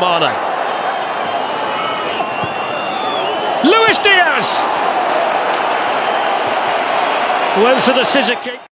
Mane. Luis Diaz! Went for the scissor kick.